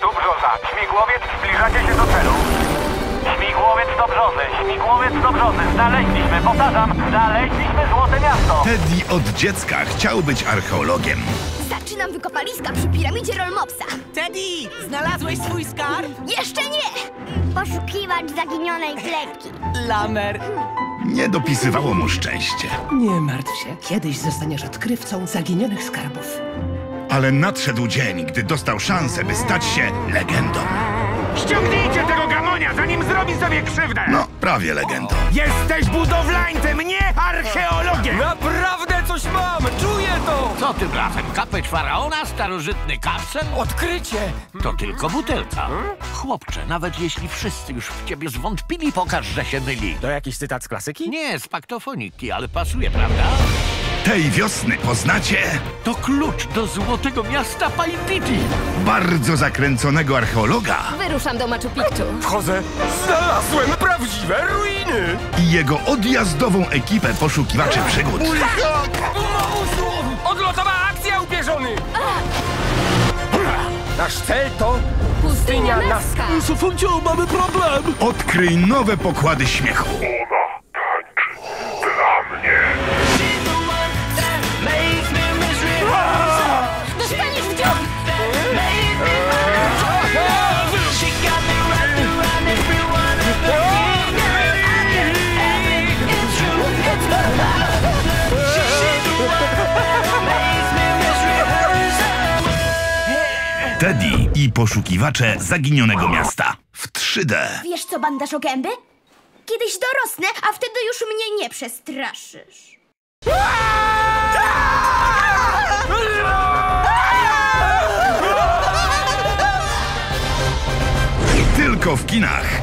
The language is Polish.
tu Brzoza. Śmigłowiec, zbliżacie się do celu. Śmigłowiec do Brzozy, śmigłowiec do Brzozy. Znaleźliśmy, powtarzam, znaleźliśmy Złote Miasto. Teddy od dziecka chciał być archeologiem. Zaczynam wykopaliska przy piramidzie Rolmopsa. Teddy, znalazłeś swój skarb? Jeszcze nie! Poszukiwacz zaginionej klepki. Lamer. Nie dopisywało mu szczęście. Nie martw się. Kiedyś zostaniesz odkrywcą zaginionych skarbów. Ale nadszedł dzień, gdy dostał szansę, by stać się legendą. Ściągnijcie tego gamonia, zanim zrobi sobie krzywdę! No, prawie legendą. Jesteś budowlańcem, nie archeologiem! Naprawdę coś mam! Czuję to! Co tym razem? Kapeć faraona? Starożytny kapsel? Odkrycie! To tylko butelka. Chłopcze, nawet jeśli wszyscy już w ciebie zwątpili, pokaż, że się myli. To jakiś cytat z klasyki? Nie, z paktofoniki, ale pasuje, prawda? Tej wiosny poznacie To klucz do złotego miasta Paititi. bardzo zakręconego archeologa Wyruszam do Machu Picchu. Wchodzę. Znalazłem prawdziwe ruiny! i jego odjazdową ekipę poszukiwaczy przygód. Odlotowa akcja upierzony! Nasz cel to Pustynia Nazca. Sufuncio, mamy problem! Odkryj nowe pokłady śmiechu. Teddy i poszukiwacze zaginionego miasta w 3D. Wiesz co, bandaż o gęby? Kiedyś dorosnę, a wtedy już mnie nie przestraszysz. Tylko w kinach.